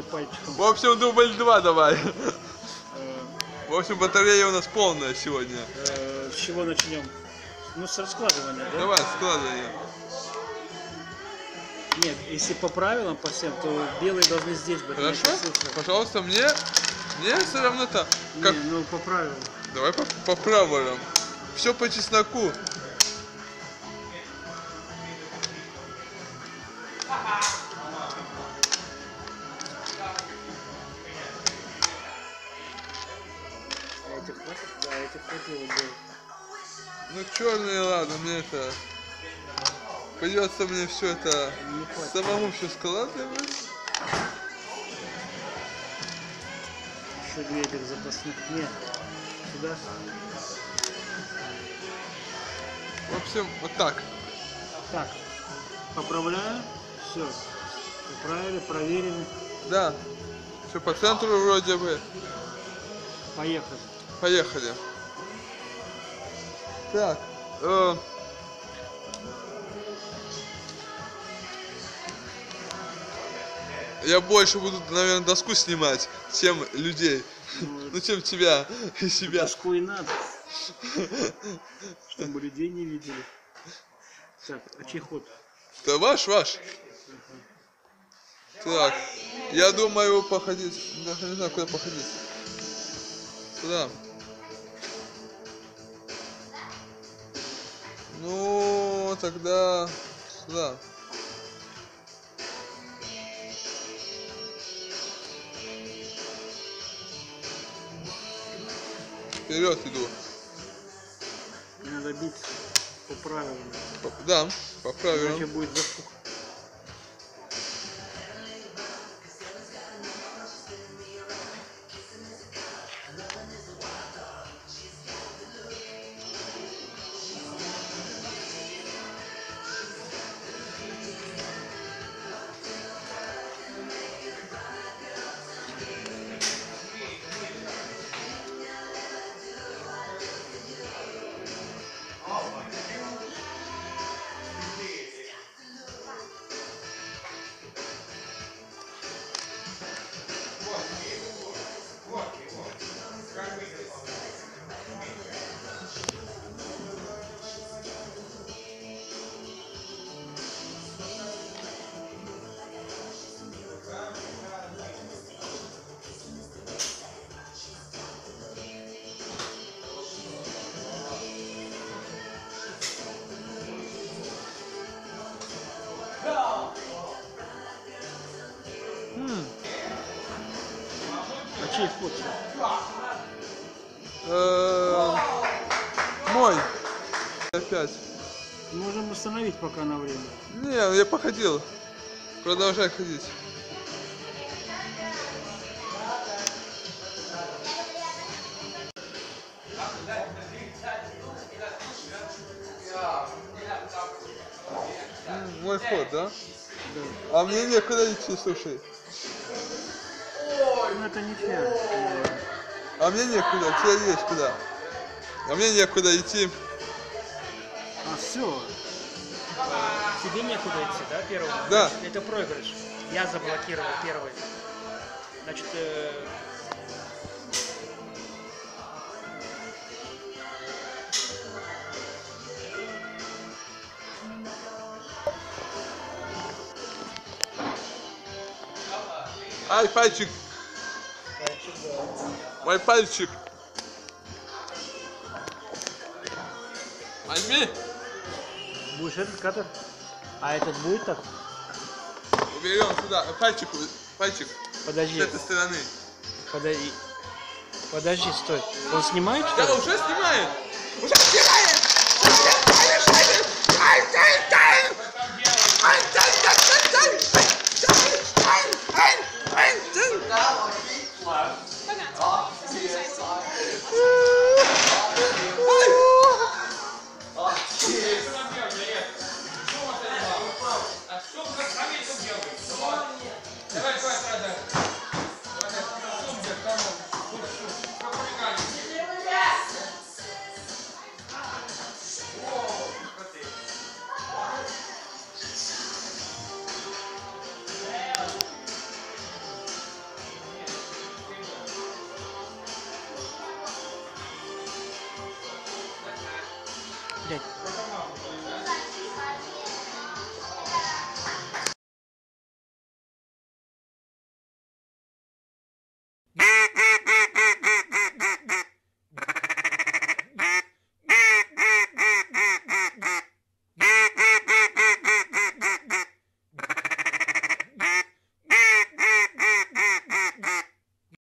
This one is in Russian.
пальчиком. В общем, дубль два давай. Э, В общем, батарея у нас полная сегодня. э, С чего начнем? Ну, с раскладывания, да? Давай, складывай ее. Нет, если по правилам, по всем, то белые должны здесь быть. Хорошо? Пожалуйста, мне, мне все равно то. Как... Не, ну по правилам. Давай по, по правилам. Все по чесноку. А этих? Да, этих хватило бы. Ну черные, ладно, мне это. Придется мне все это самому все складывать. Еще две этих запасных. Нет. Сюда. В общем, вот так. Так. Поправляю. Все. Поправили, проверили. Да. Все по центру вроде бы. Поехали. Поехали. Так. э, Я больше буду, наверное, доску снимать, чем людей. Ну, Ну, чем тебя и себя. Доску и надо. Чтобы людей не видели. Так, а чей ход? Да ваш, ваш. Так. Я думаю походить. Даже не знаю, куда походить. Сюда. Ну, тогда сюда. Вперед иду. Надо бить по правилам. По- Да, по правилам. Иначе будет зафук. Чей ход? Э, Мой. Опять. Можем остановить пока на время. Не, я походил. Продолжай ходить. Мой ход, да? А мне некуда идти, слушай. Ну это не фиа. А мне некуда, у тебя есть куда. А мне некуда идти. А все. Тебе некуда идти, да, первому? Да. Значит, Это проигрыш. Я заблокировал первый. Значит, э, Ай, пальчик. Мой пальчик. Возьми. Будешь этот катер? А этот будет так? Уберем сюда. Пальчик, пальчик. С подожди, этой стороны. подожди. Подожди, стой. Он снимает что Да, ли? уже снимает. Уже